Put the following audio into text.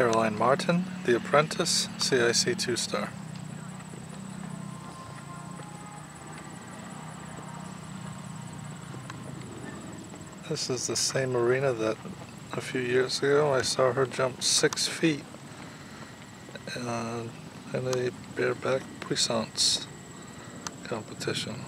Caroline Martin, The Apprentice, CIC 2-star. This is the same arena that a few years ago I saw her jump six feet uh, in a bareback puissance competition.